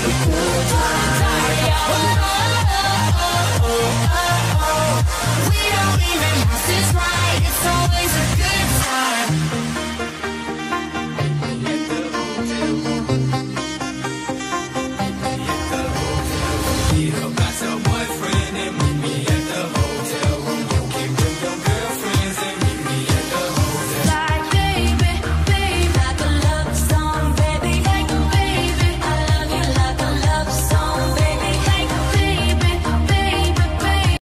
的断衷，在阳光。